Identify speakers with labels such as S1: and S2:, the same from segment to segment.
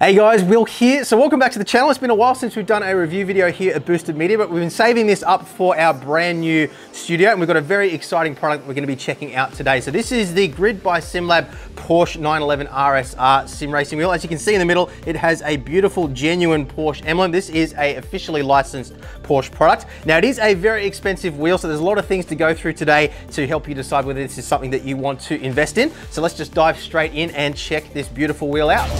S1: Hey guys, Will here. So welcome back to the channel. It's been a while since we've done a review video here at Boosted Media, but we've been saving this up for our brand new studio and we've got a very exciting product we're gonna be checking out today. So this is the Grid by SimLab Porsche 911 RSR sim racing wheel. As you can see in the middle, it has a beautiful, genuine Porsche emblem. This is a officially licensed Porsche product. Now it is a very expensive wheel, so there's a lot of things to go through today to help you decide whether this is something that you want to invest in. So let's just dive straight in and check this beautiful wheel out.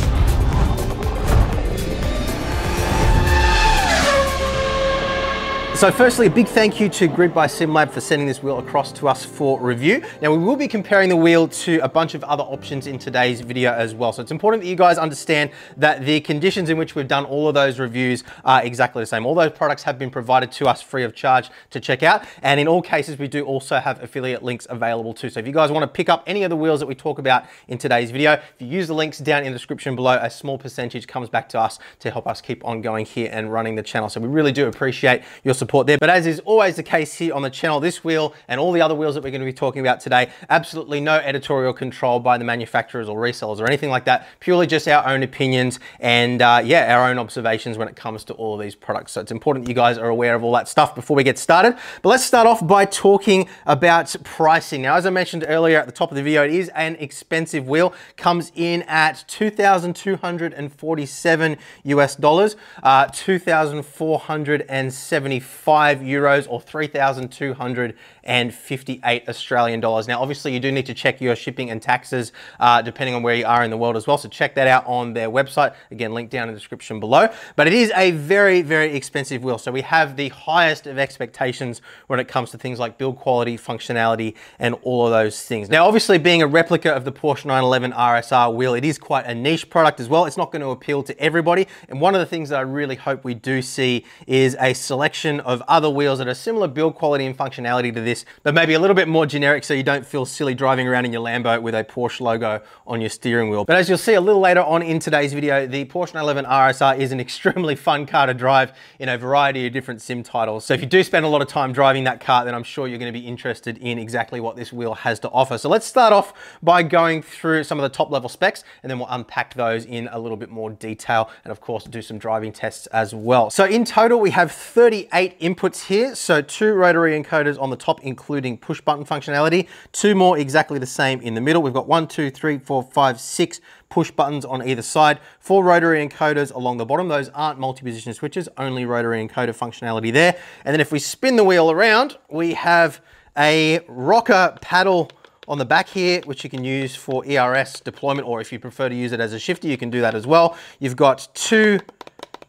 S1: So firstly, a big thank you to Grid by SimLab for sending this wheel across to us for review. Now we will be comparing the wheel to a bunch of other options in today's video as well. So it's important that you guys understand that the conditions in which we've done all of those reviews are exactly the same. All those products have been provided to us free of charge to check out. And in all cases, we do also have affiliate links available too. So if you guys wanna pick up any of the wheels that we talk about in today's video, if you use the links down in the description below, a small percentage comes back to us to help us keep on going here and running the channel. So we really do appreciate your support support there. But as is always the case here on the channel, this wheel and all the other wheels that we're gonna be talking about today, absolutely no editorial control by the manufacturers or resellers or anything like that, purely just our own opinions and uh, yeah, our own observations when it comes to all of these products. So it's important that you guys are aware of all that stuff before we get started. But let's start off by talking about pricing. Now, as I mentioned earlier at the top of the video, it is an expensive wheel, comes in at 2,247 US dollars, uh, 2,475 5 euros or 3,258 Australian dollars. Now, obviously, you do need to check your shipping and taxes uh, depending on where you are in the world as well. So check that out on their website. Again, link down in the description below. But it is a very, very expensive wheel. So we have the highest of expectations when it comes to things like build quality, functionality, and all of those things. Now, obviously, being a replica of the Porsche 911 RSR wheel, it is quite a niche product as well. It's not going to appeal to everybody. And one of the things that I really hope we do see is a selection of other wheels that are similar build quality and functionality to this, but maybe a little bit more generic so you don't feel silly driving around in your Lambo with a Porsche logo on your steering wheel. But as you'll see a little later on in today's video, the Porsche 911 RSR is an extremely fun car to drive in a variety of different sim titles. So if you do spend a lot of time driving that car, then I'm sure you're gonna be interested in exactly what this wheel has to offer. So let's start off by going through some of the top level specs and then we'll unpack those in a little bit more detail and of course do some driving tests as well. So in total, we have 38 inputs here. So two rotary encoders on the top, including push button functionality. Two more exactly the same in the middle. We've got one, two, three, four, five, six push buttons on either side. Four rotary encoders along the bottom. Those aren't multi-position switches, only rotary encoder functionality there. And then if we spin the wheel around, we have a rocker paddle on the back here, which you can use for ERS deployment, or if you prefer to use it as a shifter, you can do that as well. You've got two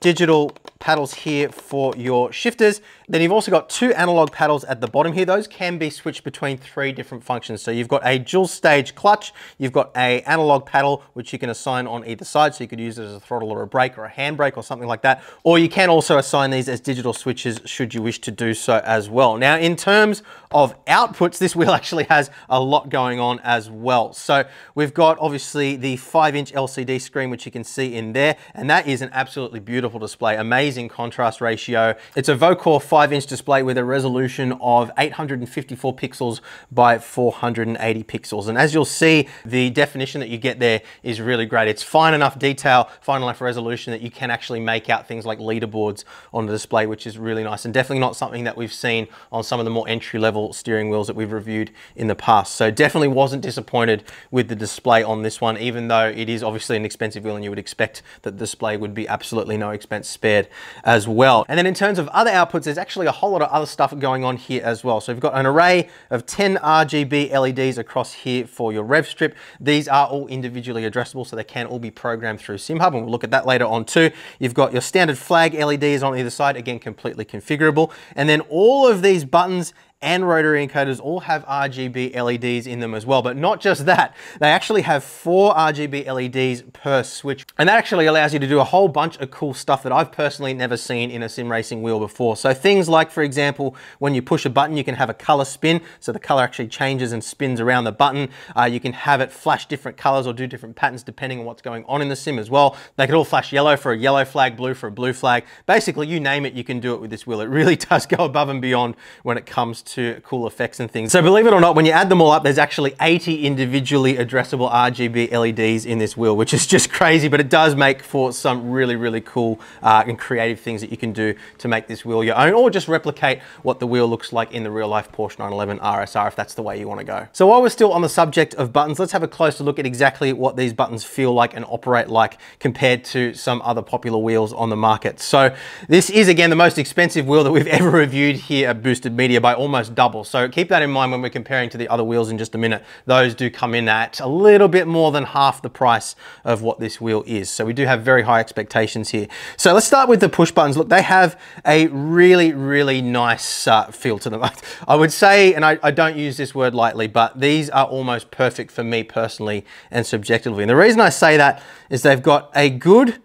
S1: digital paddles here for your shifters. Then you've also got two analog paddles at the bottom here. Those can be switched between three different functions. So you've got a dual stage clutch, you've got a analog paddle, which you can assign on either side. So you could use it as a throttle or a brake or a handbrake or something like that. Or you can also assign these as digital switches should you wish to do so as well. Now, in terms of outputs, this wheel actually has a lot going on as well. So we've got obviously the five inch LCD screen, which you can see in there. And that is an absolutely beautiful display. Amazing contrast ratio. It's a Vocore 5 inch display with a resolution of 854 pixels by 480 pixels. And as you'll see, the definition that you get there is really great. It's fine enough detail, fine enough resolution that you can actually make out things like leaderboards on the display, which is really nice and definitely not something that we've seen on some of the more entry level steering wheels that we've reviewed in the past. So definitely wasn't disappointed with the display on this one, even though it is obviously an expensive wheel and you would expect that the display would be absolutely no expense spared as well. And then in terms of other outputs, there's actually a whole lot of other stuff going on here as well. So we've got an array of 10 RGB LEDs across here for your rev strip. These are all individually addressable, so they can all be programmed through SimHub, and we'll look at that later on too. You've got your standard flag LEDs on either side, again, completely configurable. And then all of these buttons and rotary encoders all have RGB LEDs in them as well. But not just that, they actually have four RGB LEDs per switch. And that actually allows you to do a whole bunch of cool stuff that I've personally never seen in a sim racing wheel before. So things like, for example, when you push a button, you can have a color spin. So the color actually changes and spins around the button. Uh, you can have it flash different colors or do different patterns depending on what's going on in the sim as well. They could all flash yellow for a yellow flag, blue for a blue flag. Basically, you name it, you can do it with this wheel. It really does go above and beyond when it comes to cool effects and things. So believe it or not, when you add them all up, there's actually 80 individually addressable RGB LEDs in this wheel, which is just crazy, but it does make for some really, really cool uh, and creative things that you can do to make this wheel your own or just replicate what the wheel looks like in the real life Porsche 911 RSR if that's the way you want to go. So while we're still on the subject of buttons, let's have a closer look at exactly what these buttons feel like and operate like compared to some other popular wheels on the market. So this is again the most expensive wheel that we've ever reviewed here at Boosted Media by almost double. So keep that in mind when we're comparing to the other wheels in just a minute. Those do come in at a little bit more than half the price of what this wheel is. So we do have very high expectations here. So let's start with the push buttons. Look, they have a really, really nice uh, feel to them. I would say, and I, I don't use this word lightly, but these are almost perfect for me personally and subjectively. And the reason I say that is they've got a good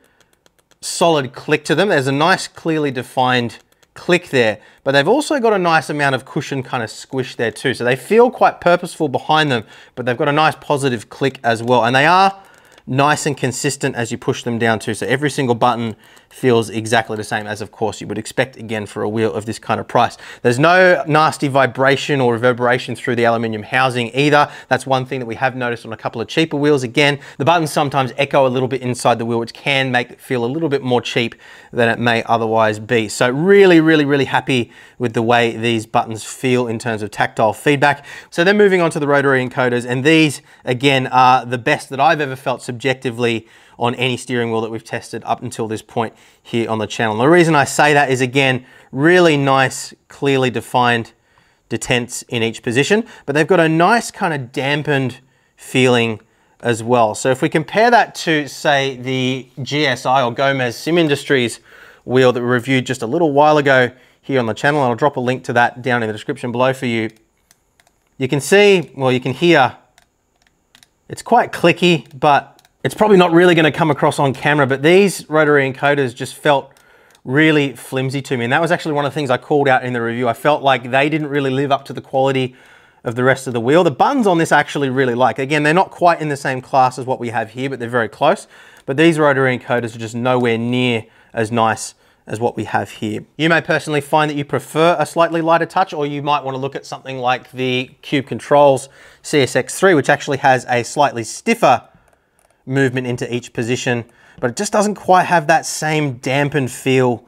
S1: solid click to them. There's a nice clearly defined click there, but they've also got a nice amount of cushion kind of squish there too. So they feel quite purposeful behind them, but they've got a nice positive click as well. And they are nice and consistent as you push them down too. So every single button feels exactly the same as of course you would expect again for a wheel of this kind of price. There's no nasty vibration or reverberation through the aluminium housing either. That's one thing that we have noticed on a couple of cheaper wheels. Again, the buttons sometimes echo a little bit inside the wheel, which can make it feel a little bit more cheap than it may otherwise be. So really, really, really happy with the way these buttons feel in terms of tactile feedback. So then moving on to the rotary encoders, and these again are the best that I've ever felt subjectively on any steering wheel that we've tested up until this point here on the channel. And the reason I say that is again, really nice, clearly defined detents in each position, but they've got a nice kind of dampened feeling as well. So if we compare that to say the GSI or Gomez Sim Industries wheel that we reviewed just a little while ago here on the channel, I'll drop a link to that down in the description below for you. You can see, well, you can hear, it's quite clicky, but it's probably not really gonna come across on camera, but these rotary encoders just felt really flimsy to me. And that was actually one of the things I called out in the review. I felt like they didn't really live up to the quality of the rest of the wheel. The buttons on this I actually really like. Again, they're not quite in the same class as what we have here, but they're very close. But these rotary encoders are just nowhere near as nice as what we have here. You may personally find that you prefer a slightly lighter touch, or you might want to look at something like the Cube Controls CSX3, which actually has a slightly stiffer movement into each position, but it just doesn't quite have that same dampened feel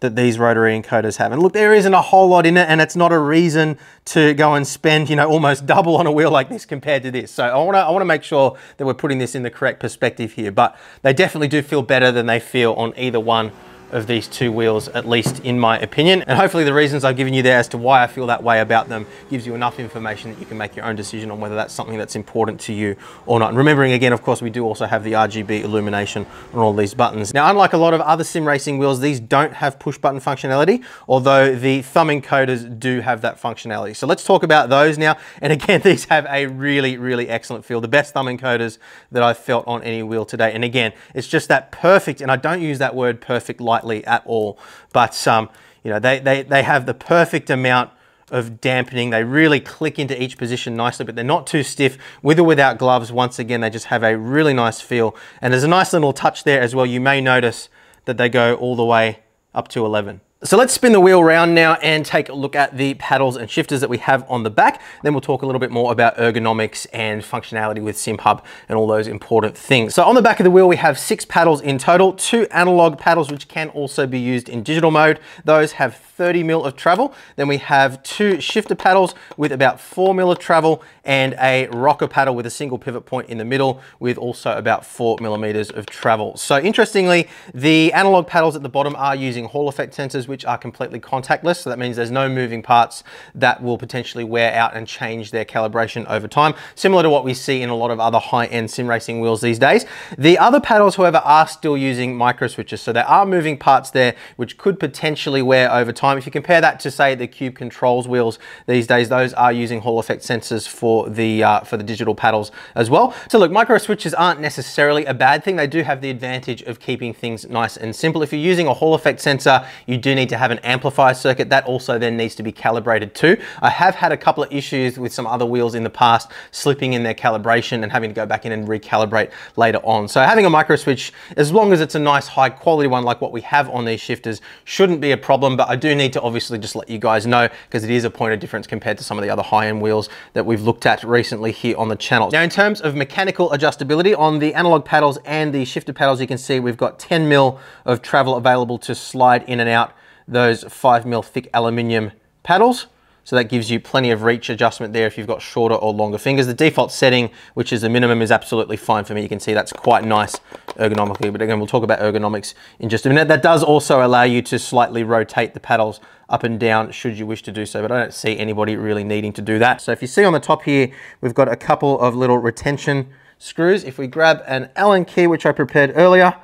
S1: that these rotary encoders have. And look, there isn't a whole lot in it and it's not a reason to go and spend, you know, almost double on a wheel like this compared to this. So I wanna, I wanna make sure that we're putting this in the correct perspective here, but they definitely do feel better than they feel on either one of these two wheels, at least in my opinion. And hopefully the reasons I've given you there as to why I feel that way about them gives you enough information that you can make your own decision on whether that's something that's important to you or not. And remembering again, of course, we do also have the RGB illumination on all these buttons. Now, unlike a lot of other sim racing wheels, these don't have push button functionality, although the thumb encoders do have that functionality. So let's talk about those now. And again, these have a really, really excellent feel. The best thumb encoders that I've felt on any wheel today. And again, it's just that perfect, and I don't use that word perfect light at all. But um, you know, they, they, they have the perfect amount of dampening. They really click into each position nicely, but they're not too stiff. With or without gloves, once again, they just have a really nice feel. And there's a nice little touch there as well. You may notice that they go all the way up to 11. So let's spin the wheel around now and take a look at the paddles and shifters that we have on the back. Then we'll talk a little bit more about ergonomics and functionality with SimHub and all those important things. So on the back of the wheel, we have six paddles in total, two analog paddles, which can also be used in digital mode. Those have 30 mil of travel. Then we have two shifter paddles with about four mil of travel and a rocker paddle with a single pivot point in the middle with also about four millimeters of travel. So interestingly, the analog paddles at the bottom are using Hall effect sensors, which are completely contactless. So that means there's no moving parts that will potentially wear out and change their calibration over time, similar to what we see in a lot of other high-end sim racing wheels these days. The other paddles, however, are still using micro switches. So there are moving parts there, which could potentially wear over time. If you compare that to say the Cube Controls wheels these days, those are using Hall effect sensors for the, uh, for the digital paddles as well. So look, micro switches aren't necessarily a bad thing. They do have the advantage of keeping things nice and simple. If you're using a Hall effect sensor, you do need need to have an amplifier circuit. That also then needs to be calibrated too. I have had a couple of issues with some other wheels in the past, slipping in their calibration and having to go back in and recalibrate later on. So having a micro switch, as long as it's a nice high quality one like what we have on these shifters, shouldn't be a problem, but I do need to obviously just let you guys know because it is a point of difference compared to some of the other high-end wheels that we've looked at recently here on the channel. Now in terms of mechanical adjustability on the analog paddles and the shifter paddles, you can see we've got 10 mil of travel available to slide in and out those 5 mil thick aluminium paddles. So that gives you plenty of reach adjustment there if you've got shorter or longer fingers. The default setting, which is the minimum, is absolutely fine for me. You can see that's quite nice ergonomically, but again, we'll talk about ergonomics in just a minute. That does also allow you to slightly rotate the paddles up and down should you wish to do so, but I don't see anybody really needing to do that. So if you see on the top here, we've got a couple of little retention screws. If we grab an Allen key, which I prepared earlier,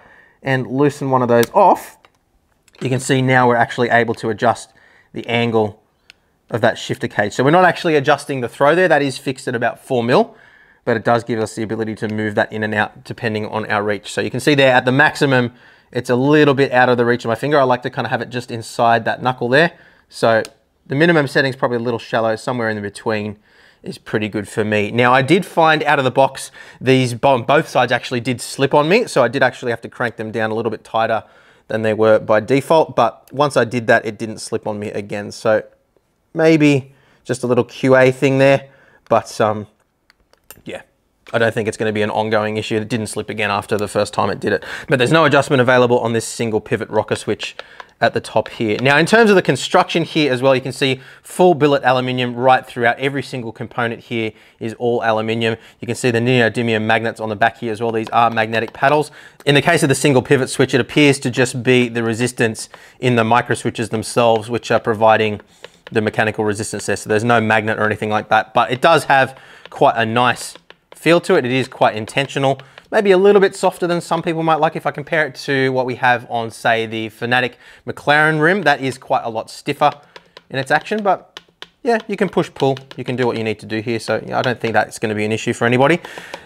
S1: and loosen one of those off, you can see now we're actually able to adjust the angle of that shifter cage. So we're not actually adjusting the throw there. That is fixed at about four mil, but it does give us the ability to move that in and out depending on our reach. So you can see there at the maximum, it's a little bit out of the reach of my finger. I like to kind of have it just inside that knuckle there. So the minimum setting is probably a little shallow, somewhere in the between is pretty good for me. Now I did find out of the box, these both sides actually did slip on me. So I did actually have to crank them down a little bit tighter than they were by default. But once I did that, it didn't slip on me again. So maybe just a little QA thing there. But um, yeah, I don't think it's going to be an ongoing issue. It didn't slip again after the first time it did it. But there's no adjustment available on this single pivot rocker switch at the top here. Now, in terms of the construction here as well, you can see full billet aluminium right throughout. Every single component here is all aluminium. You can see the neodymium magnets on the back here as well. These are magnetic paddles. In the case of the single pivot switch, it appears to just be the resistance in the micro switches themselves, which are providing the mechanical resistance there. So there's no magnet or anything like that, but it does have quite a nice feel to it. It is quite intentional maybe a little bit softer than some people might like if I compare it to what we have on say the Fanatec McLaren rim. That is quite a lot stiffer in its action, but yeah, you can push pull. You can do what you need to do here. So I don't think that's going to be an issue for anybody.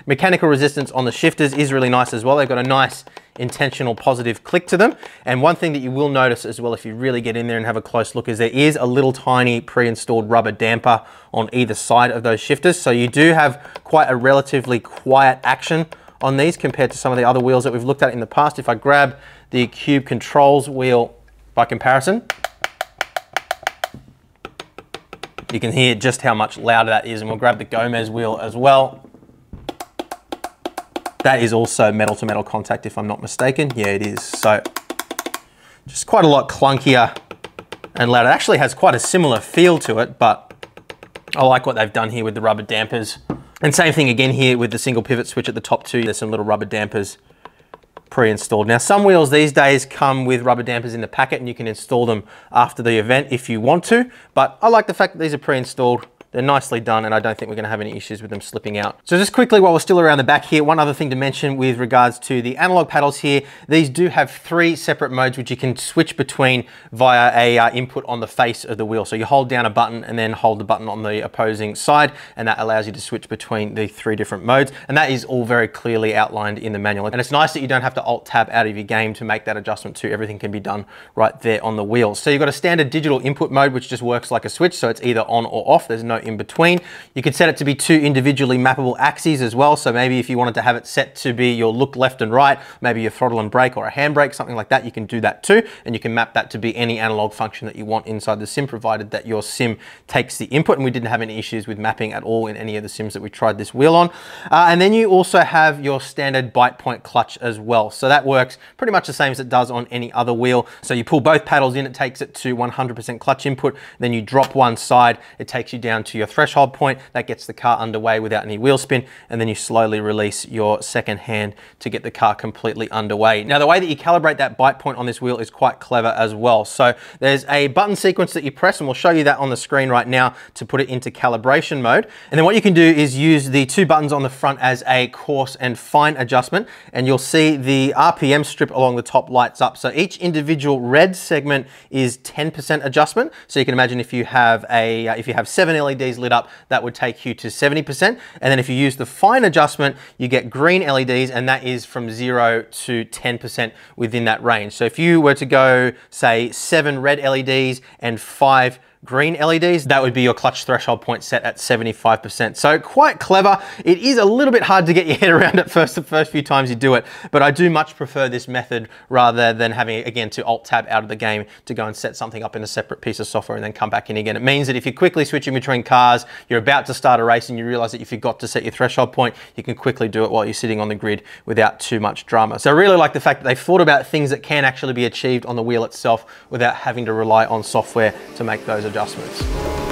S1: Mechanical resistance on the shifters is really nice as well. They've got a nice intentional positive click to them. And one thing that you will notice as well if you really get in there and have a close look is there is a little tiny pre-installed rubber damper on either side of those shifters. So you do have quite a relatively quiet action on these compared to some of the other wheels that we've looked at in the past. If I grab the Cube Controls wheel by comparison, you can hear just how much louder that is. And we'll grab the Gomez wheel as well. That is also metal to metal contact if I'm not mistaken. Yeah, it is. So just quite a lot clunkier and louder. It actually has quite a similar feel to it, but I like what they've done here with the rubber dampers. And same thing again here with the single pivot switch at the top too. There's some little rubber dampers pre-installed. Now some wheels these days come with rubber dampers in the packet and you can install them after the event if you want to, but I like the fact that these are pre-installed they're nicely done and I don't think we're gonna have any issues with them slipping out. So just quickly while we're still around the back here, one other thing to mention with regards to the analog paddles here, these do have three separate modes which you can switch between via a uh, input on the face of the wheel. So you hold down a button and then hold the button on the opposing side and that allows you to switch between the three different modes. And that is all very clearly outlined in the manual. And it's nice that you don't have to alt tab out of your game to make that adjustment too. Everything can be done right there on the wheel. So you've got a standard digital input mode which just works like a switch. So it's either on or off. There's no in between. You could set it to be two individually mappable axes as well. So maybe if you wanted to have it set to be your look left and right, maybe your throttle and brake or a handbrake, something like that, you can do that too. And you can map that to be any analog function that you want inside the sim, provided that your sim takes the input. And we didn't have any issues with mapping at all in any of the sims that we tried this wheel on. Uh, and then you also have your standard bite point clutch as well. So that works pretty much the same as it does on any other wheel. So you pull both paddles in, it takes it to 100% clutch input. Then you drop one side, it takes you down to your threshold point, that gets the car underway without any wheel spin, and then you slowly release your second hand to get the car completely underway. Now, the way that you calibrate that bite point on this wheel is quite clever as well. So there's a button sequence that you press, and we'll show you that on the screen right now to put it into calibration mode. And then what you can do is use the two buttons on the front as a coarse and fine adjustment, and you'll see the RPM strip along the top lights up. So each individual red segment is 10% adjustment. So you can imagine if you have a, uh, if you have seven LEDs LEDs lit up, that would take you to 70%. And then if you use the fine adjustment, you get green LEDs and that is from zero to 10% within that range. So if you were to go say seven red LEDs and five green LEDs, that would be your clutch threshold point set at 75%. So quite clever. It is a little bit hard to get your head around at first, the first few times you do it, but I do much prefer this method rather than having, again, to alt tab out of the game to go and set something up in a separate piece of software and then come back in again. It means that if you're quickly switching between cars, you're about to start a race and you realize that you forgot to set your threshold point, you can quickly do it while you're sitting on the grid without too much drama. So I really like the fact that they thought about things that can actually be achieved on the wheel itself without having to rely on software to make those adjustments.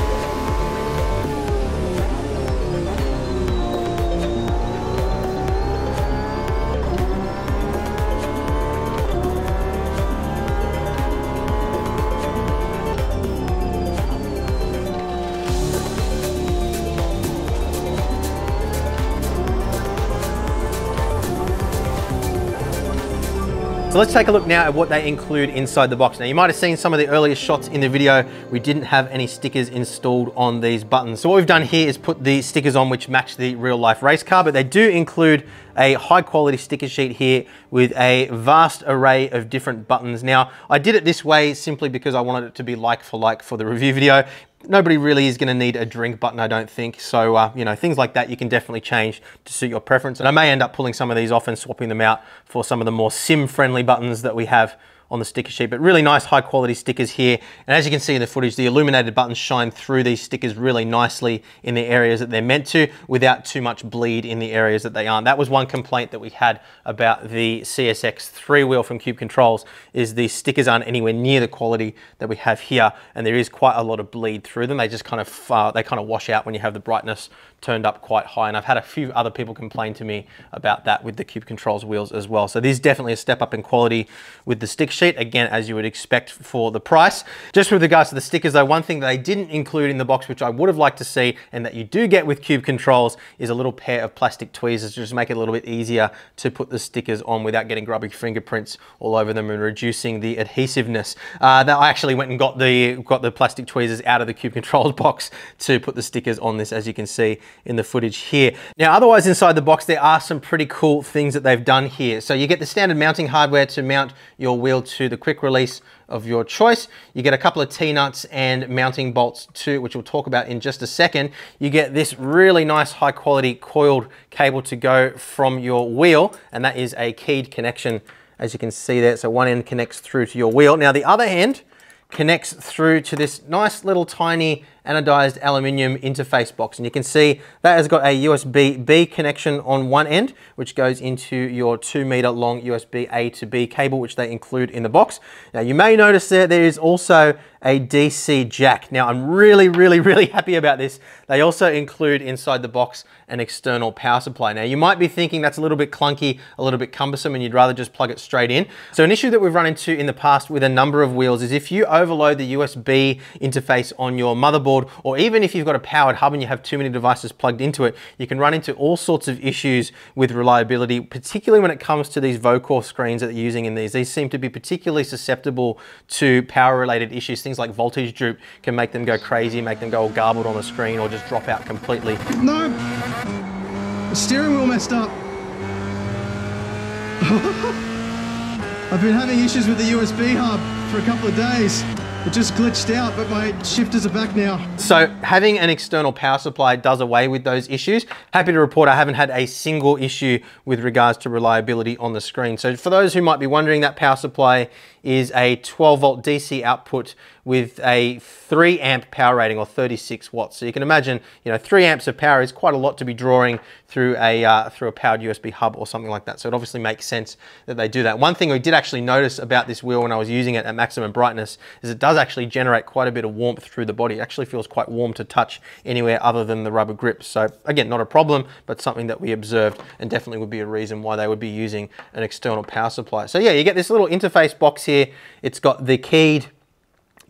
S1: So let's take a look now at what they include inside the box. Now you might have seen some of the earlier shots in the video. We didn't have any stickers installed on these buttons. So what we've done here is put the stickers on which match the real life race car, but they do include a high quality sticker sheet here with a vast array of different buttons. Now, I did it this way simply because I wanted it to be like for like for the review video nobody really is going to need a drink button, I don't think. So, uh, you know, things like that you can definitely change to suit your preference. And I may end up pulling some of these off and swapping them out for some of the more sim-friendly buttons that we have on the sticker sheet, but really nice high quality stickers here. And as you can see in the footage, the illuminated buttons shine through these stickers really nicely in the areas that they're meant to without too much bleed in the areas that they aren't. That was one complaint that we had about the CSX three wheel from Cube Controls is the stickers aren't anywhere near the quality that we have here. And there is quite a lot of bleed through them. They just kind of, uh, they kind of wash out when you have the brightness turned up quite high. And I've had a few other people complain to me about that with the Cube Controls wheels as well. So this is definitely a step up in quality with the stick sheet. Again, as you would expect for the price. Just with regards to the stickers though, one thing that they didn't include in the box, which I would have liked to see and that you do get with Cube Controls is a little pair of plastic tweezers to just make it a little bit easier to put the stickers on without getting grubby fingerprints all over them and reducing the adhesiveness. Uh, now I actually went and got the, got the plastic tweezers out of the Cube Controls box to put the stickers on this, as you can see in the footage here. Now, otherwise inside the box, there are some pretty cool things that they've done here. So you get the standard mounting hardware to mount your wheel to the quick release of your choice. You get a couple of T-nuts and mounting bolts too, which we'll talk about in just a second. You get this really nice high quality coiled cable to go from your wheel, and that is a keyed connection, as you can see there. So one end connects through to your wheel. Now the other end connects through to this nice little tiny anodized aluminium interface box. And you can see that has got a USB-B connection on one end, which goes into your two meter long USB A to B cable, which they include in the box. Now you may notice that there is also a DC jack. Now I'm really, really, really happy about this. They also include inside the box an external power supply. Now you might be thinking that's a little bit clunky, a little bit cumbersome, and you'd rather just plug it straight in. So an issue that we've run into in the past with a number of wheels is if you overload the USB interface on your motherboard, or even if you've got a powered hub and you have too many devices plugged into it, you can run into all sorts of issues with reliability, particularly when it comes to these Vocore screens that they're using in these. These seem to be particularly susceptible to power related issues. Things like voltage droop can make them go crazy, make them go all garbled on the screen or just drop out completely.
S2: No, the steering wheel messed up. I've been having issues with the USB hub for a couple of days. It just glitched out, but my shifters are back now.
S1: So having an external power supply does away with those issues. Happy to report I haven't had a single issue with regards to reliability on the screen. So for those who might be wondering, that power supply is a 12 volt DC output with a 3 amp power rating or 36 watts. So you can imagine, you know, 3 amps of power is quite a lot to be drawing through a uh, through a powered USB hub or something like that. So it obviously makes sense that they do that. One thing we did actually notice about this wheel when I was using it at maximum brightness is it does actually generate quite a bit of warmth through the body. It actually feels quite warm to touch anywhere other than the rubber grips. So again, not a problem, but something that we observed and definitely would be a reason why they would be using an external power supply. So yeah, you get this little interface box here. It's got the keyed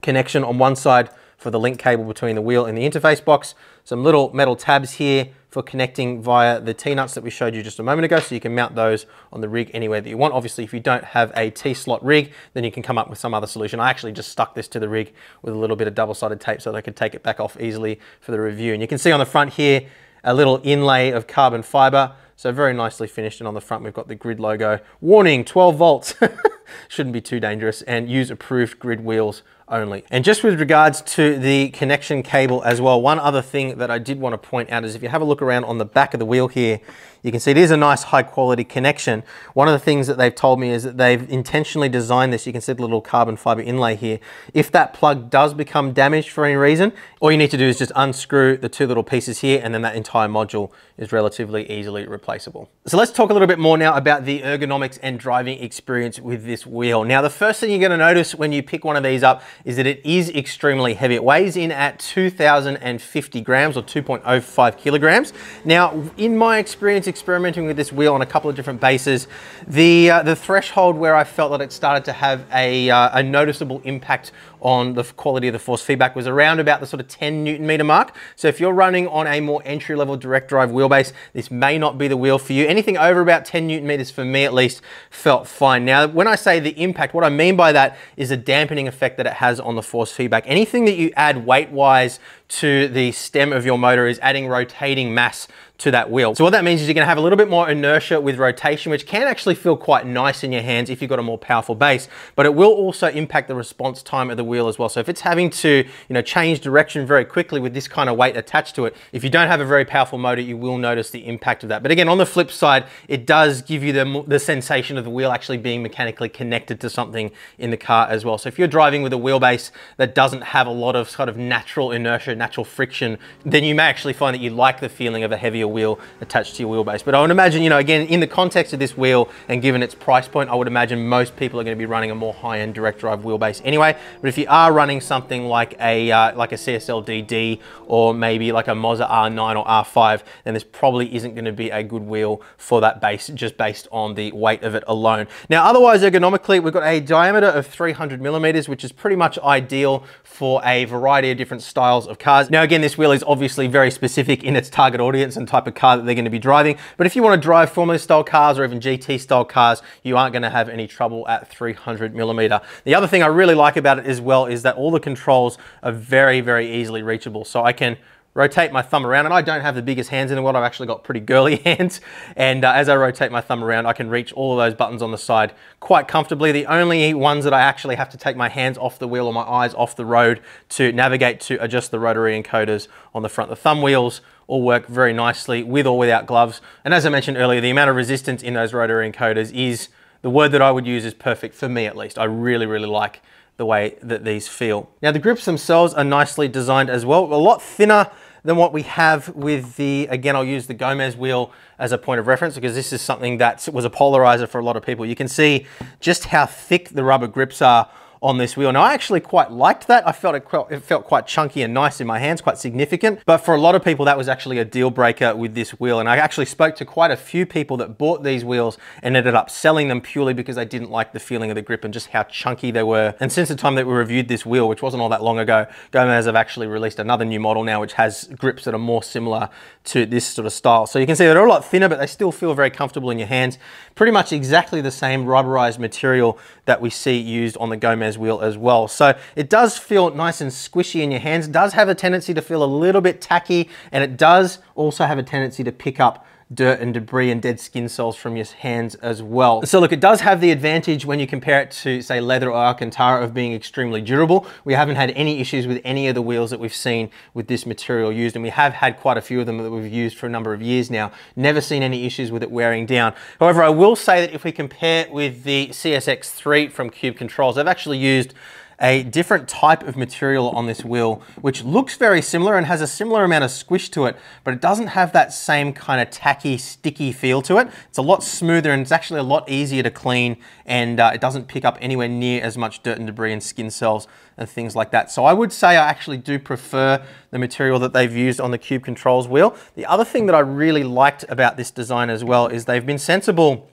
S1: connection on one side for the link cable between the wheel and the interface box. Some little metal tabs here for connecting via the T-nuts that we showed you just a moment ago, so you can mount those on the rig anywhere that you want. Obviously, if you don't have a T-slot rig, then you can come up with some other solution. I actually just stuck this to the rig with a little bit of double-sided tape so that I could take it back off easily for the review. And you can see on the front here, a little inlay of carbon fiber. So very nicely finished. And on the front, we've got the grid logo. Warning, 12 volts. Shouldn't be too dangerous. And use approved grid wheels only. And just with regards to the connection cable as well, one other thing that I did want to point out is if you have a look around on the back of the wheel here, you can see it is a nice high quality connection. One of the things that they've told me is that they've intentionally designed this. You can see the little carbon fiber inlay here. If that plug does become damaged for any reason, all you need to do is just unscrew the two little pieces here and then that entire module is relatively easily replaceable. So let's talk a little bit more now about the ergonomics and driving experience with this wheel. Now, the first thing you're gonna notice when you pick one of these up is that it is extremely heavy. It weighs in at 2,050 grams or 2.05 kilograms. Now, in my experience experimenting with this wheel on a couple of different bases, the, uh, the threshold where I felt that it started to have a, uh, a noticeable impact on the quality of the force feedback was around about the sort of 10 newton meter mark. So if you're running on a more entry level direct drive wheelbase, this may not be the wheel for you. Anything over about 10 newton meters for me at least felt fine. Now, when I say the impact, what I mean by that is the dampening effect that it has on the force feedback. Anything that you add weight wise to the stem of your motor is adding rotating mass to that wheel. So what that means is you're gonna have a little bit more inertia with rotation, which can actually feel quite nice in your hands if you've got a more powerful base, but it will also impact the response time of the wheel as well. So if it's having to you know, change direction very quickly with this kind of weight attached to it, if you don't have a very powerful motor, you will notice the impact of that. But again, on the flip side, it does give you the, the sensation of the wheel actually being mechanically connected to something in the car as well. So if you're driving with a wheelbase that doesn't have a lot of sort of natural inertia, natural friction, then you may actually find that you like the feeling of a heavier wheel attached to your wheelbase. But I would imagine, you know, again, in the context of this wheel and given its price point, I would imagine most people are going to be running a more high-end direct drive wheelbase anyway. But if you are running something like a uh, like a CSL DD or maybe like a Moza R9 or R5, then this probably isn't going to be a good wheel for that base just based on the weight of it alone. Now, otherwise ergonomically, we've got a diameter of 300 millimeters, which is pretty much ideal for a variety of different styles of cars. Now, again, this wheel is obviously very specific in its target audience and type of car that they're going to be driving. But if you want to drive Formula style cars or even GT style cars, you aren't going to have any trouble at 300 millimeter. The other thing I really like about it is well is that all the controls are very, very easily reachable. So I can rotate my thumb around and I don't have the biggest hands in the world. I've actually got pretty girly hands. And uh, as I rotate my thumb around I can reach all of those buttons on the side quite comfortably. The only ones that I actually have to take my hands off the wheel or my eyes off the road to navigate to adjust the rotary encoders on the front. The thumb wheels all work very nicely with or without gloves. And as I mentioned earlier the amount of resistance in those rotary encoders is the word that I would use is perfect for me at least. I really really like the way that these feel. Now the grips themselves are nicely designed as well, a lot thinner than what we have with the, again, I'll use the Gomez wheel as a point of reference because this is something that was a polarizer for a lot of people. You can see just how thick the rubber grips are on this wheel. Now I actually quite liked that. I felt it, it felt quite chunky and nice in my hands, quite significant. But for a lot of people, that was actually a deal breaker with this wheel. And I actually spoke to quite a few people that bought these wheels and ended up selling them purely because they didn't like the feeling of the grip and just how chunky they were. And since the time that we reviewed this wheel, which wasn't all that long ago, Gomez have actually released another new model now, which has grips that are more similar to this sort of style. So you can see they're a lot thinner, but they still feel very comfortable in your hands. Pretty much exactly the same rubberized material that we see used on the Gomez wheel as well. So it does feel nice and squishy in your hands, it does have a tendency to feel a little bit tacky, and it does also have a tendency to pick up dirt and debris and dead skin cells from your hands as well. So look, it does have the advantage when you compare it to say leather or Alcantara of being extremely durable. We haven't had any issues with any of the wheels that we've seen with this material used and we have had quite a few of them that we've used for a number of years now. Never seen any issues with it wearing down. However, I will say that if we compare it with the CSX3 from Cube Controls, I've actually used a different type of material on this wheel, which looks very similar and has a similar amount of squish to it, but it doesn't have that same kind of tacky, sticky feel to it. It's a lot smoother and it's actually a lot easier to clean and uh, it doesn't pick up anywhere near as much dirt and debris and skin cells and things like that. So I would say I actually do prefer the material that they've used on the Cube Controls wheel. The other thing that I really liked about this design as well is they've been sensible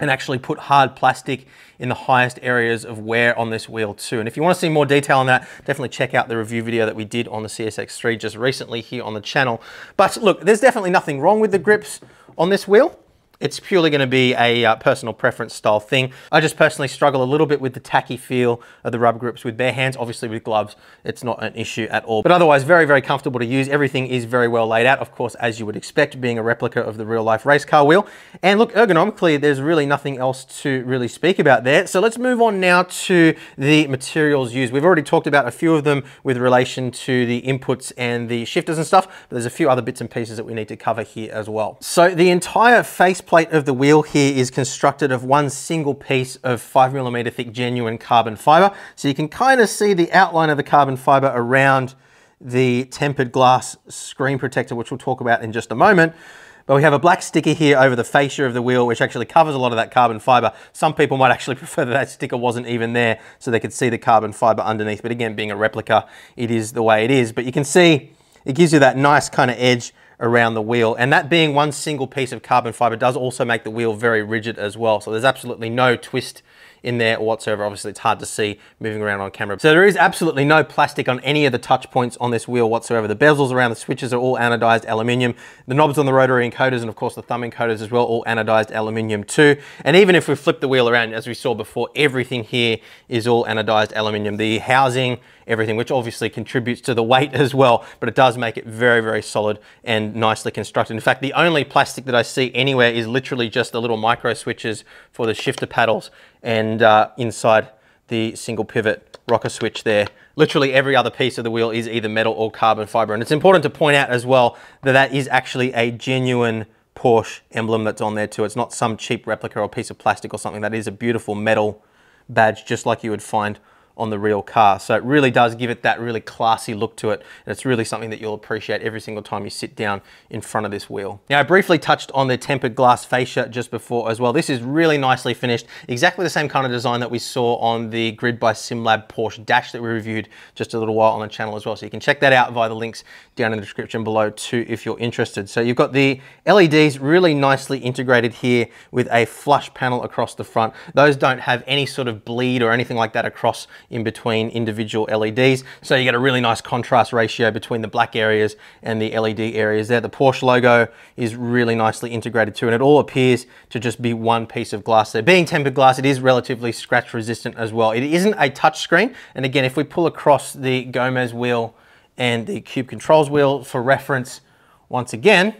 S1: and actually put hard plastic in the highest areas of wear on this wheel too. And if you want to see more detail on that, definitely check out the review video that we did on the CSX3 just recently here on the channel. But look, there's definitely nothing wrong with the grips on this wheel. It's purely going to be a uh, personal preference style thing. I just personally struggle a little bit with the tacky feel of the rubber grips with bare hands. Obviously with gloves, it's not an issue at all. But otherwise, very, very comfortable to use. Everything is very well laid out, of course, as you would expect, being a replica of the real life race car wheel. And look, ergonomically, there's really nothing else to really speak about there. So let's move on now to the materials used. We've already talked about a few of them with relation to the inputs and the shifters and stuff, but there's a few other bits and pieces that we need to cover here as well. So the entire face plate of the wheel here is constructed of one single piece of five millimeter thick genuine carbon fiber. So you can kind of see the outline of the carbon fiber around the tempered glass screen protector, which we'll talk about in just a moment. But we have a black sticker here over the fascia of the wheel, which actually covers a lot of that carbon fiber. Some people might actually prefer that that sticker wasn't even there so they could see the carbon fiber underneath. But again, being a replica, it is the way it is. But you can see it gives you that nice kind of edge around the wheel. And that being one single piece of carbon fiber does also make the wheel very rigid as well. So there's absolutely no twist in there whatsoever. Obviously, it's hard to see moving around on camera. So there is absolutely no plastic on any of the touch points on this wheel whatsoever. The bezels around the switches are all anodized aluminium. The knobs on the rotary encoders and of course the thumb encoders as well, all anodized aluminium too. And even if we flip the wheel around, as we saw before, everything here is all anodized aluminium. The housing, everything, which obviously contributes to the weight as well, but it does make it very, very solid and nicely constructed. In fact, the only plastic that I see anywhere is literally just the little micro switches for the shifter paddles and uh, inside the single pivot rocker switch there. Literally every other piece of the wheel is either metal or carbon fiber. And it's important to point out as well that that is actually a genuine Porsche emblem that's on there too. It's not some cheap replica or piece of plastic or something. That is a beautiful metal badge, just like you would find on the real car. So it really does give it that really classy look to it. And it's really something that you'll appreciate every single time you sit down in front of this wheel. Now I briefly touched on the tempered glass fascia just before as well. This is really nicely finished. Exactly the same kind of design that we saw on the Grid by SimLab Porsche Dash that we reviewed just a little while on the channel as well. So you can check that out via the links down in the description below too if you're interested. So you've got the LEDs really nicely integrated here with a flush panel across the front. Those don't have any sort of bleed or anything like that across in between individual LEDs. So you get a really nice contrast ratio between the black areas and the LED areas there. The Porsche logo is really nicely integrated too, and it all appears to just be one piece of glass there. Being tempered glass, it is relatively scratch resistant as well. It isn't a touch screen. And again, if we pull across the Gomez wheel and the Cube Controls wheel for reference, once again,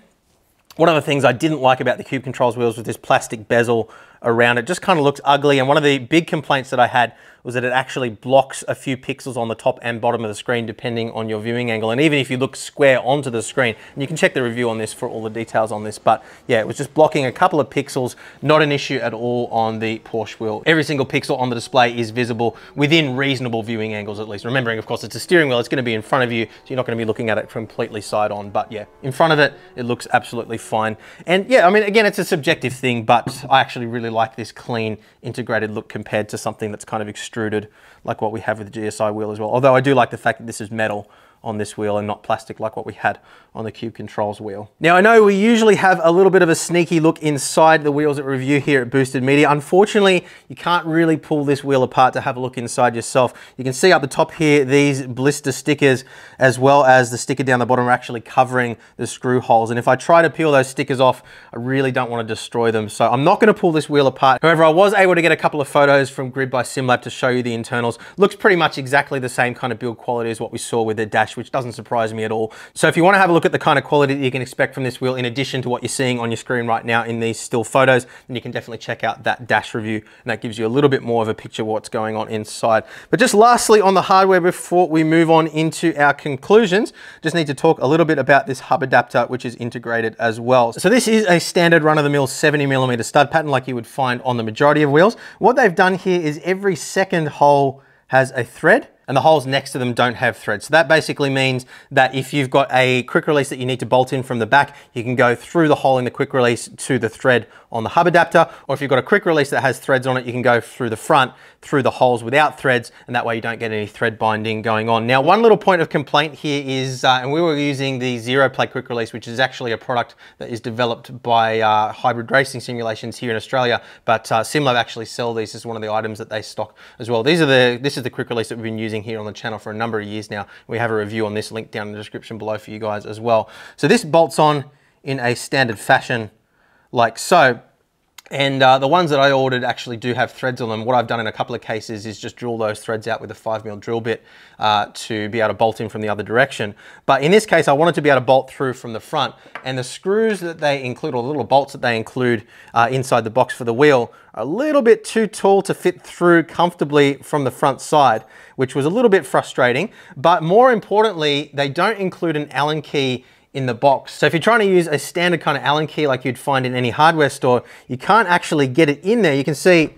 S1: one of the things I didn't like about the Cube Controls wheels was this plastic bezel around it. Just kind of looks ugly. And one of the big complaints that I had was that it actually blocks a few pixels on the top and bottom of the screen depending on your viewing angle. And even if you look square onto the screen, and you can check the review on this for all the details on this, but yeah, it was just blocking a couple of pixels, not an issue at all on the Porsche wheel. Every single pixel on the display is visible within reasonable viewing angles at least. Remembering, of course, it's a steering wheel, it's gonna be in front of you, so you're not gonna be looking at it completely side on, but yeah, in front of it, it looks absolutely fine. And yeah, I mean, again, it's a subjective thing, but I actually really like this clean, integrated look compared to something that's kind of extruded like what we have with the GSI wheel as well. Although I do like the fact that this is metal on this wheel and not plastic like what we had on the Cube Controls wheel. Now I know we usually have a little bit of a sneaky look inside the wheels we review here at Boosted Media. Unfortunately, you can't really pull this wheel apart to have a look inside yourself. You can see up the top here, these blister stickers, as well as the sticker down the bottom are actually covering the screw holes. And if I try to peel those stickers off, I really don't want to destroy them. So I'm not going to pull this wheel apart. However, I was able to get a couple of photos from Grid by SimLab to show you the internals. Looks pretty much exactly the same kind of build quality as what we saw with the dash, which doesn't surprise me at all. So if you want to have a look at the kind of quality that you can expect from this wheel, in addition to what you're seeing on your screen right now in these still photos, then you can definitely check out that dash review. And that gives you a little bit more of a picture of what's going on inside. But just lastly on the hardware before we move on into our conclusions, just need to talk a little bit about this hub adapter, which is integrated as well. So this is a standard run-of-the-mill 70 millimeter stud pattern like you would find on the majority of wheels. What they've done here is every second hole has a thread and the holes next to them don't have threads. So that basically means that if you've got a quick release that you need to bolt in from the back, you can go through the hole in the quick release to the thread on the hub adapter, or if you've got a quick release that has threads on it, you can go through the front, through the holes without threads, and that way you don't get any thread binding going on. Now, one little point of complaint here is, uh, and we were using the Zero Play quick release, which is actually a product that is developed by uh, Hybrid Racing Simulations here in Australia, but uh, SimLab actually sell these as one of the items that they stock as well. These are the, this is the quick release that we've been using here on the channel for a number of years now. We have a review on this link down in the description below for you guys as well. So this bolts on in a standard fashion like so. And uh, the ones that I ordered actually do have threads on them. What I've done in a couple of cases is just drill those threads out with a five mil drill bit uh, to be able to bolt in from the other direction. But in this case, I wanted to be able to bolt through from the front. And the screws that they include, or the little bolts that they include uh, inside the box for the wheel, a little bit too tall to fit through comfortably from the front side, which was a little bit frustrating. But more importantly, they don't include an Allen key in the box. So if you're trying to use a standard kind of Allen key like you'd find in any hardware store, you can't actually get it in there. You can see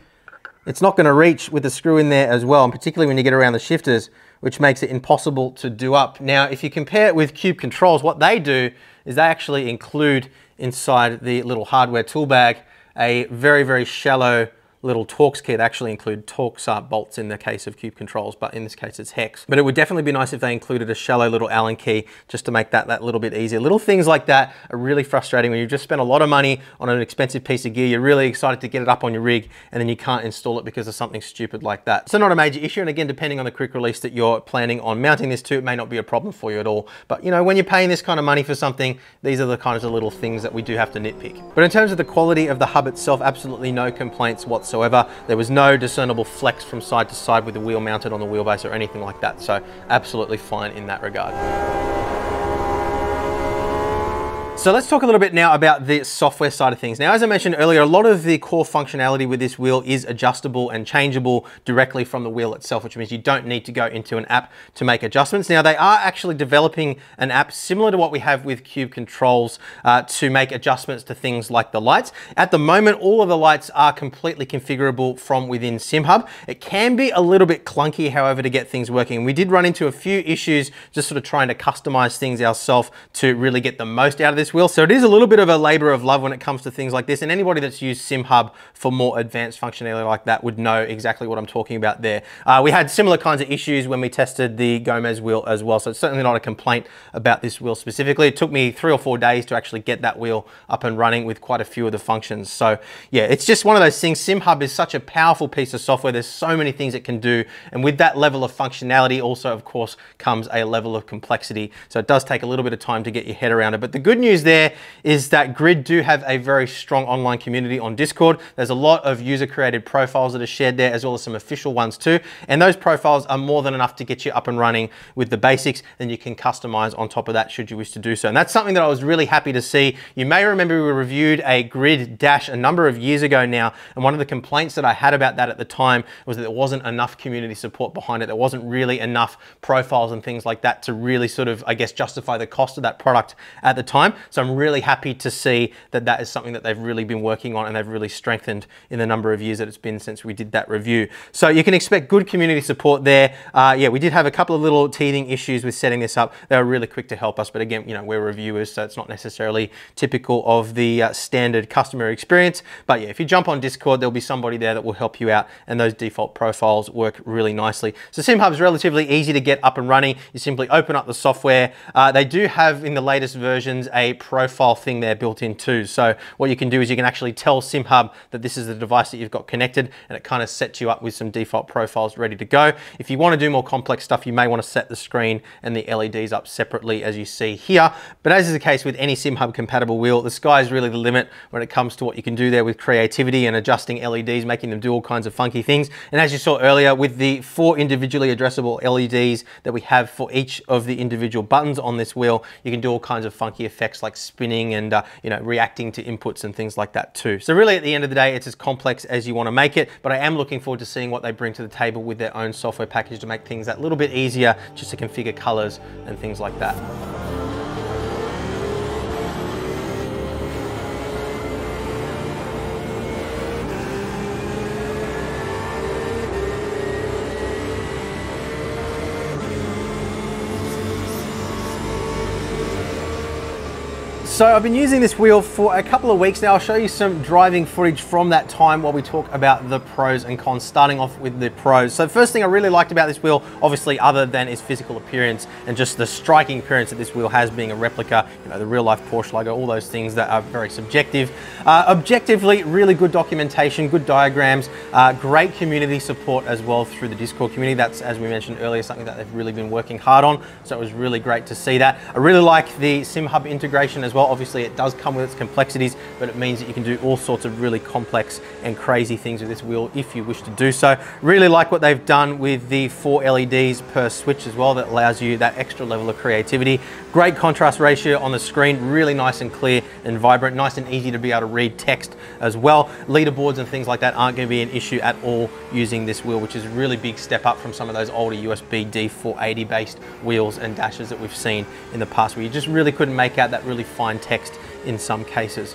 S1: it's not gonna reach with the screw in there as well, and particularly when you get around the shifters, which makes it impossible to do up. Now, if you compare it with Cube Controls, what they do is they actually include inside the little hardware tool bag a very, very shallow little Torx kit actually include Torx uh, bolts in the case of Cube controls, but in this case it's hex. But it would definitely be nice if they included a shallow little Allen key just to make that that little bit easier. Little things like that are really frustrating when you've just spent a lot of money on an expensive piece of gear, you're really excited to get it up on your rig, and then you can't install it because of something stupid like that. So not a major issue, and again, depending on the quick release that you're planning on mounting this to, it may not be a problem for you at all. But you know, when you're paying this kind of money for something, these are the kinds of little things that we do have to nitpick. But in terms of the quality of the hub itself, absolutely no complaints whatsoever. However, there was no discernible flex from side to side with the wheel mounted on the wheelbase or anything like that. So absolutely fine in that regard. So let's talk a little bit now about the software side of things. Now, as I mentioned earlier, a lot of the core functionality with this wheel is adjustable and changeable directly from the wheel itself, which means you don't need to go into an app to make adjustments. Now, they are actually developing an app similar to what we have with Cube Controls uh, to make adjustments to things like the lights. At the moment, all of the lights are completely configurable from within SimHub. It can be a little bit clunky, however, to get things working. We did run into a few issues just sort of trying to customize things ourselves to really get the most out of this wheel. So it is a little bit of a labor of love when it comes to things like this. And anybody that's used SimHub for more advanced functionality like that would know exactly what I'm talking about there. Uh, we had similar kinds of issues when we tested the Gomez wheel as well. So it's certainly not a complaint about this wheel specifically. It took me three or four days to actually get that wheel up and running with quite a few of the functions. So yeah, it's just one of those things. SimHub is such a powerful piece of software. There's so many things it can do. And with that level of functionality also, of course, comes a level of complexity. So it does take a little bit of time to get your head around it. But the good news there is that Grid do have a very strong online community on Discord. There's a lot of user created profiles that are shared there as well as some official ones too. And those profiles are more than enough to get you up and running with the basics. Then you can customize on top of that should you wish to do so. And that's something that I was really happy to see. You may remember we reviewed a Grid Dash a number of years ago now. And one of the complaints that I had about that at the time was that there wasn't enough community support behind it. There wasn't really enough profiles and things like that to really sort of, I guess, justify the cost of that product at the time. So I'm really happy to see that that is something that they've really been working on and they've really strengthened in the number of years that it's been since we did that review. So you can expect good community support there. Uh, yeah, we did have a couple of little teething issues with setting this up. They were really quick to help us, but again, you know, we're reviewers, so it's not necessarily typical of the uh, standard customer experience. But yeah, if you jump on Discord, there'll be somebody there that will help you out and those default profiles work really nicely. So SimHub is relatively easy to get up and running. You simply open up the software. Uh, they do have in the latest versions a profile thing there built in too. So what you can do is you can actually tell SimHub that this is the device that you've got connected and it kind of sets you up with some default profiles ready to go. If you want to do more complex stuff, you may want to set the screen and the LEDs up separately as you see here. But as is the case with any SimHub compatible wheel, the sky is really the limit when it comes to what you can do there with creativity and adjusting LEDs, making them do all kinds of funky things. And as you saw earlier, with the four individually addressable LEDs that we have for each of the individual buttons on this wheel, you can do all kinds of funky effects like spinning and uh, you know reacting to inputs and things like that too. So really at the end of the day, it's as complex as you want to make it, but I am looking forward to seeing what they bring to the table with their own software package to make things that little bit easier just to configure colors and things like that. So I've been using this wheel for a couple of weeks now. I'll show you some driving footage from that time while we talk about the pros and cons, starting off with the pros. So first thing I really liked about this wheel, obviously other than its physical appearance and just the striking appearance that this wheel has being a replica, you know, the real life Porsche logo, all those things that are very subjective. Uh, objectively, really good documentation, good diagrams, uh, great community support as well through the Discord community. That's, as we mentioned earlier, something that they've really been working hard on. So it was really great to see that. I really like the SimHub integration as well Obviously it does come with its complexities, but it means that you can do all sorts of really complex and crazy things with this wheel if you wish to do so. Really like what they've done with the four LEDs per switch as well that allows you that extra level of creativity. Great contrast ratio on the screen, really nice and clear and vibrant, nice and easy to be able to read text as well. Leaderboards and things like that aren't going to be an issue at all using this wheel, which is a really big step up from some of those older USB D480 based wheels and dashes that we've seen in the past where you just really couldn't make out that really fine text in some cases.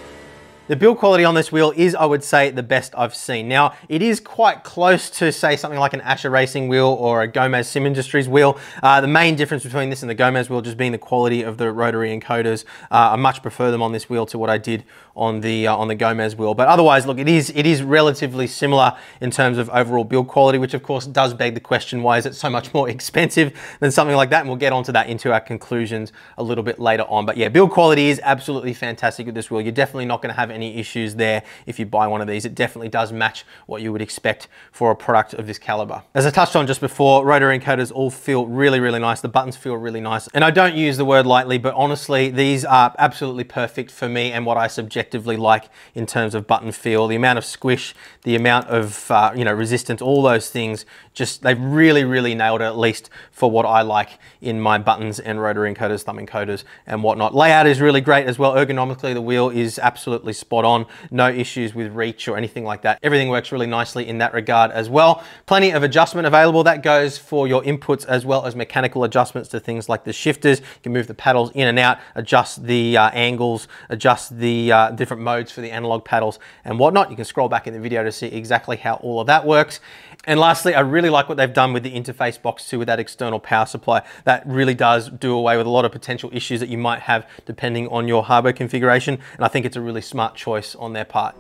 S1: The build quality on this wheel is, I would say, the best I've seen. Now, it is quite close to, say, something like an Ascher Racing wheel or a Gomez Sim Industries wheel. Uh, the main difference between this and the Gomez wheel just being the quality of the rotary encoders. Uh, I much prefer them on this wheel to what I did on the uh, on the Gomez wheel. But otherwise, look, it is it is relatively similar in terms of overall build quality, which of course does beg the question, why is it so much more expensive than something like that? And we'll get onto that into our conclusions a little bit later on. But yeah, build quality is absolutely fantastic with this wheel. You're definitely not going to have any any issues there if you buy one of these. It definitely does match what you would expect for a product of this caliber. As I touched on just before, rotary encoders all feel really, really nice. The buttons feel really nice. And I don't use the word lightly, but honestly, these are absolutely perfect for me and what I subjectively like in terms of button feel. The amount of squish, the amount of uh, you know resistance, all those things, just they've really, really nailed it, at least for what I like in my buttons and rotary encoders, thumb encoders and whatnot. Layout is really great as well. Ergonomically, the wheel is absolutely spot on. No issues with reach or anything like that. Everything works really nicely in that regard as well. Plenty of adjustment available. That goes for your inputs as well as mechanical adjustments to things like the shifters. You can move the paddles in and out, adjust the uh, angles, adjust the uh, different modes for the analog paddles and whatnot. You can scroll back in the video to see exactly how all of that works. And lastly, I really like what they've done with the interface box too with that external power supply. That really does do away with a lot of potential issues that you might have depending on your hardware configuration. And I think it's a really smart choice on their part.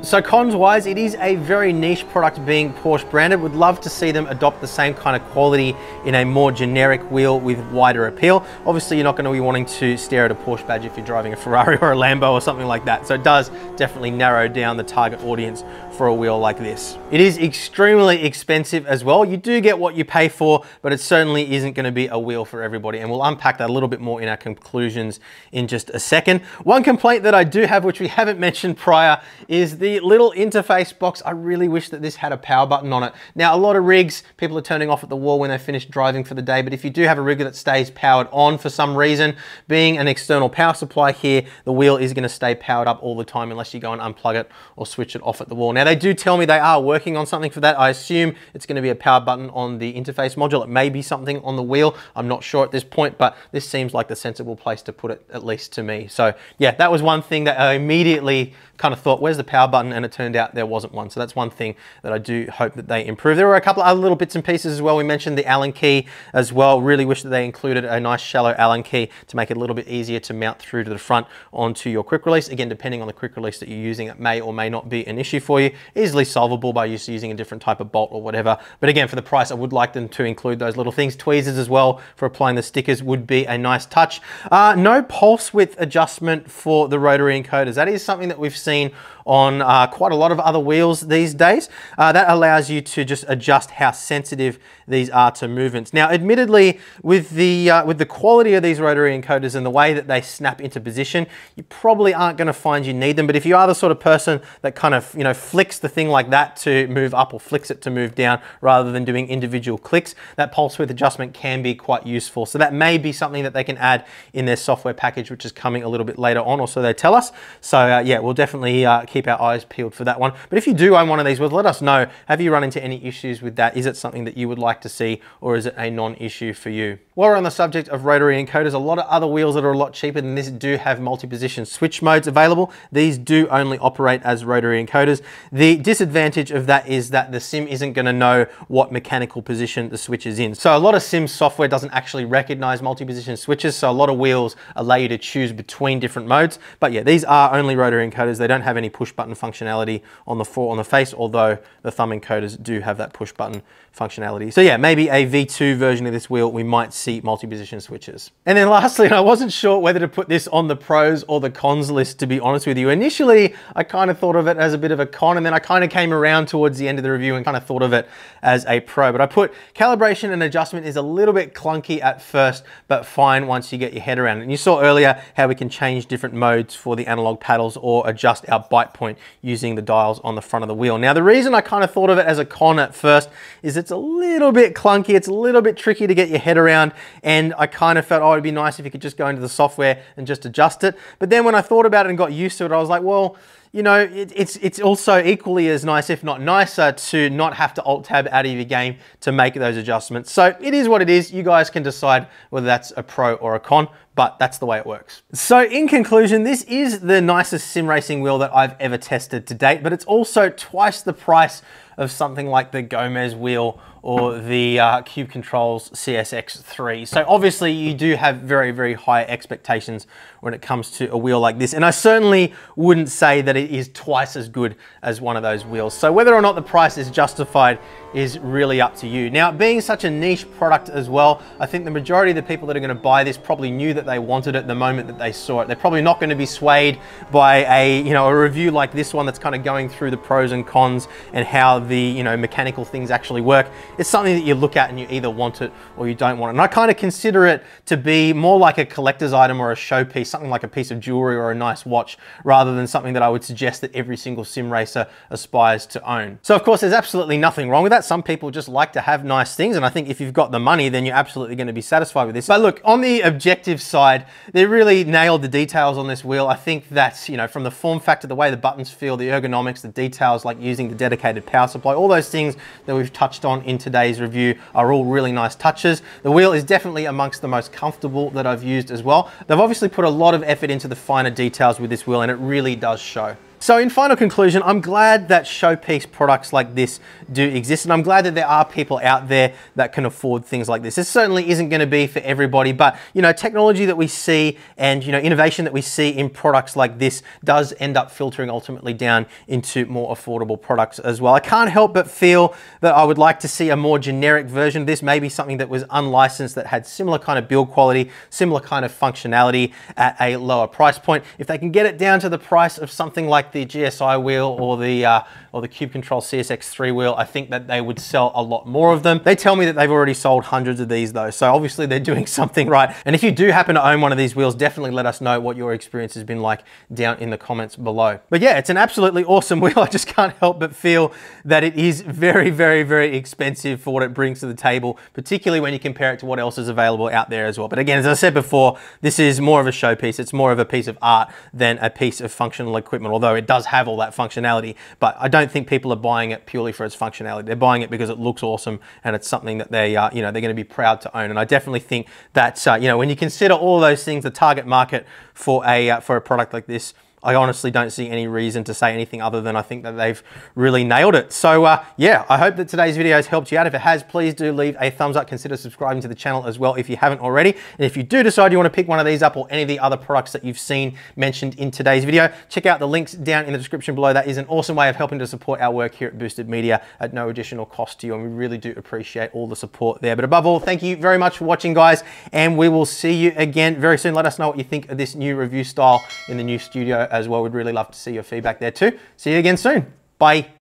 S1: So cons wise, it is a very niche product being Porsche branded. Would love to see them adopt the same kind of quality in a more generic wheel with wider appeal. Obviously, you're not going to be wanting to stare at a Porsche badge if you're driving a Ferrari or a Lambo or something like that. So it does definitely narrow down the target audience for a wheel like this. It is extremely expensive as well. You do get what you pay for, but it certainly isn't going to be a wheel for everybody. And we'll unpack that a little bit more in our conclusions in just a second. One complaint that I do have, which we haven't mentioned prior, is the the little interface box, I really wish that this had a power button on it. Now, a lot of rigs, people are turning off at the wall when they finish driving for the day, but if you do have a rig that stays powered on for some reason, being an external power supply here, the wheel is gonna stay powered up all the time unless you go and unplug it or switch it off at the wall. Now, they do tell me they are working on something for that. I assume it's gonna be a power button on the interface module. It may be something on the wheel. I'm not sure at this point, but this seems like the sensible place to put it, at least to me. So yeah, that was one thing that I immediately kind of thought, where's the power button? And it turned out there wasn't one. So that's one thing that I do hope that they improve. There were a couple of other little bits and pieces as well. We mentioned the Allen key as well. Really wish that they included a nice shallow Allen key to make it a little bit easier to mount through to the front onto your quick release. Again, depending on the quick release that you're using, it may or may not be an issue for you. Easily solvable by just using a different type of bolt or whatever. But again, for the price, I would like them to include those little things. Tweezers as well for applying the stickers would be a nice touch. Uh, no pulse width adjustment for the rotary encoders. That is something that we've seen seen on uh, quite a lot of other wheels these days. Uh, that allows you to just adjust how sensitive these are to movements. Now, admittedly, with the, uh, with the quality of these rotary encoders and the way that they snap into position, you probably aren't gonna find you need them. But if you are the sort of person that kind of, you know, flicks the thing like that to move up or flicks it to move down rather than doing individual clicks, that pulse width adjustment can be quite useful. So that may be something that they can add in their software package, which is coming a little bit later on, or so they tell us. So uh, yeah, we'll definitely uh, keep keep our eyes peeled for that one. But if you do own one of these, well, let us know. Have you run into any issues with that? Is it something that you would like to see or is it a non-issue for you? While we're on the subject of rotary encoders, a lot of other wheels that are a lot cheaper than this do have multi-position switch modes available. These do only operate as rotary encoders. The disadvantage of that is that the sim isn't gonna know what mechanical position the switch is in. So a lot of sim software doesn't actually recognize multi-position switches, so a lot of wheels allow you to choose between different modes. But yeah, these are only rotary encoders. They don't have any push button functionality on the on the face, although the thumb encoders do have that push button functionality. So yeah, maybe a V2 version of this wheel, we might see multi-position switches. And then lastly, I wasn't sure whether to put this on the pros or the cons list, to be honest with you. Initially, I kind of thought of it as a bit of a con, and then I kind of came around towards the end of the review and kind of thought of it as a pro. But I put calibration and adjustment is a little bit clunky at first, but fine once you get your head around it. And you saw earlier how we can change different modes for the analog paddles or adjust our bite point using the dials on the front of the wheel. Now, the reason I kind of thought of it as a con at first is it's a little bit clunky. It's a little bit tricky to get your head around. And I kind of felt, oh, it'd be nice if you could just go into the software and just adjust it. But then when I thought about it and got used to it, I was like, well, you know, it, it's, it's also equally as nice, if not nicer, to not have to alt tab out of your game to make those adjustments. So it is what it is. You guys can decide whether that's a pro or a con, but that's the way it works. So in conclusion, this is the nicest sim racing wheel that I've ever tested to date, but it's also twice the price of something like the Gomez wheel or the uh, Cube Controls CSX3. So obviously you do have very, very high expectations when it comes to a wheel like this. And I certainly wouldn't say that it is twice as good as one of those wheels. So whether or not the price is justified is really up to you. Now, being such a niche product as well, I think the majority of the people that are gonna buy this probably knew that they wanted it the moment that they saw it. They're probably not gonna be swayed by a, you know, a review like this one that's kind of going through the pros and cons and how the, you know, mechanical things actually work. It's something that you look at and you either want it or you don't want it. And I kind of consider it to be more like a collector's item or a showpiece, something like a piece of jewelry or a nice watch, rather than something that I would suggest that every single sim racer aspires to own. So of course, there's absolutely nothing wrong with that. Some people just like to have nice things. And I think if you've got the money, then you're absolutely going to be satisfied with this. But look, on the objective side, they really nailed the details on this wheel. I think that, you know, from the form factor, the way the buttons feel, the ergonomics, the details like using the dedicated power supply, all those things that we've touched on in today's review are all really nice touches. The wheel is definitely amongst the most comfortable that I've used as well. They've obviously put a lot of effort into the finer details with this wheel and it really does show. So in final conclusion, I'm glad that showpiece products like this do exist and I'm glad that there are people out there that can afford things like this. This certainly isn't going to be for everybody, but you know, technology that we see and you know, innovation that we see in products like this does end up filtering ultimately down into more affordable products as well. I can't help but feel that I would like to see a more generic version of this, maybe something that was unlicensed that had similar kind of build quality, similar kind of functionality at a lower price point. If they can get it down to the price of something like the GSI wheel or the uh, or the Cube Control CSX3 wheel, I think that they would sell a lot more of them. They tell me that they've already sold hundreds of these though, so obviously they're doing something right. And if you do happen to own one of these wheels, definitely let us know what your experience has been like down in the comments below. But yeah, it's an absolutely awesome wheel. I just can't help but feel that it is very, very, very expensive for what it brings to the table, particularly when you compare it to what else is available out there as well. But again, as I said before, this is more of a showpiece. It's more of a piece of art than a piece of functional equipment, although it does have all that functionality. But I don't think people are buying it purely for its functionality. They're buying it because it looks awesome and it's something that they, uh, you know, they're going to be proud to own. And I definitely think that, uh, you know, when you consider all those things, the target market for a uh, for a product like this I honestly don't see any reason to say anything other than I think that they've really nailed it. So uh, yeah, I hope that today's video has helped you out. If it has, please do leave a thumbs up. Consider subscribing to the channel as well if you haven't already. And if you do decide you want to pick one of these up or any of the other products that you've seen mentioned in today's video, check out the links down in the description below. That is an awesome way of helping to support our work here at Boosted Media at no additional cost to you. And we really do appreciate all the support there. But above all, thank you very much for watching, guys. And we will see you again very soon. Let us know what you think of this new review style in the new studio as well. We'd really love to see your feedback there too. See you again soon. Bye.